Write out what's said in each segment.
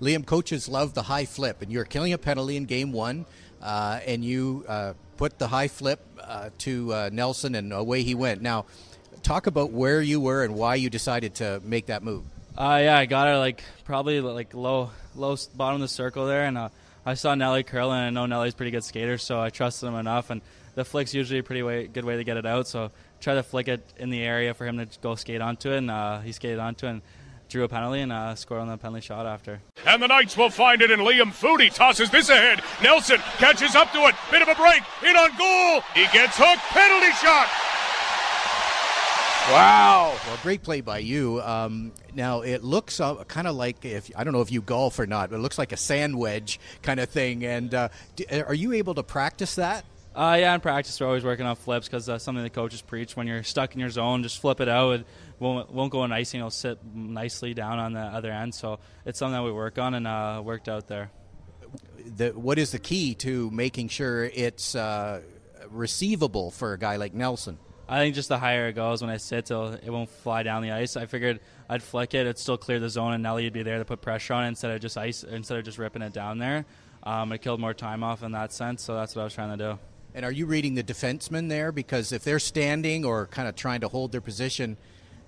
Liam, coaches love the high flip, and you're killing a penalty in game one, uh, and you uh, put the high flip uh, to uh, Nelson, and away he went. Now, talk about where you were and why you decided to make that move. Uh, yeah, I got it like probably like low, low bottom of the circle there, and uh, I saw Nelly curl, and I know Nelly's pretty good skater, so I trusted him enough. And the flick's usually a pretty way, good way to get it out, so try to flick it in the area for him to go skate onto it, and he skated onto it and drew a penalty and uh, scored on the penalty shot after. And the Knights will find it, and Liam Foudy. tosses this ahead. Nelson catches up to it, bit of a break, in on goal. He gets hooked, penalty shot. Wow! Well, great play by you. Um, now it looks uh, kind of like if I don't know if you golf or not, but it looks like a sand wedge kind of thing. And uh, do, are you able to practice that? Uh, yeah, in practice we're always working on flips because that's something the coaches preach. When you're stuck in your zone, just flip it out. It won't, won't go in icing. It'll sit nicely down on the other end. So it's something that we work on and uh, worked out there. The, what is the key to making sure it's uh, receivable for a guy like Nelson? I think just the higher it goes when I sit, it won't fly down the ice. I figured I'd flick it, it'd still clear the zone, and Nelly would be there to put pressure on it instead of just ice, instead of just ripping it down there. Um, it killed more time off in that sense, so that's what I was trying to do. And are you reading the defensemen there? Because if they're standing or kind of trying to hold their position,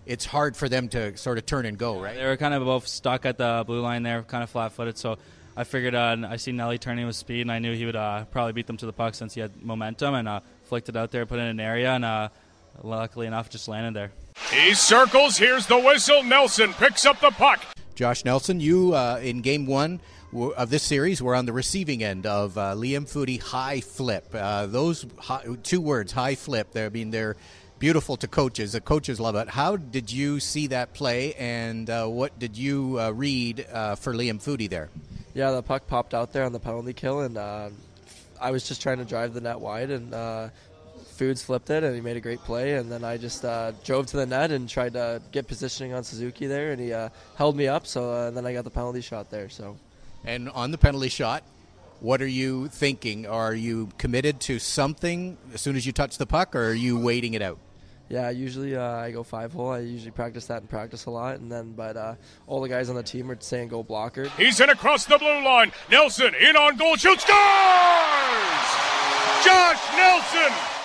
it's hard for them to sort of turn and go, right? They were kind of both stuck at the blue line there, kind of flat footed. So I figured uh, I see Nelly turning with speed, and I knew he would uh, probably beat them to the puck since he had momentum and uh, flicked it out there, put it in an area, and uh, luckily enough, just landed there. He circles. Here's the whistle. Nelson picks up the puck. Josh Nelson, you uh, in game one of this series were on the receiving end of uh, Liam Foudy high flip. Uh, those high, two words, high flip. I mean, they're beautiful to coaches. The coaches love it. How did you see that play, and uh, what did you uh, read uh, for Liam Foudy there? Yeah, the puck popped out there on the penalty kill, and I was just trying to drive the net wide, and Foods flipped it and he made a great play. And then I just uh, drove to the net and tried to get positioning on Suzuki there, and he uh, held me up. So uh, then I got the penalty shot there. So, and on the penalty shot, what are you thinking? Are you committed to something as soon as you touch the puck, or are you waiting it out? Yeah, usually uh, I go five hole. I usually practice that and practice a lot, and then but uh, all the guys on the team are saying go blocker. He's in across the blue line. Nelson in on goal, shoots, scores! Josh Nelson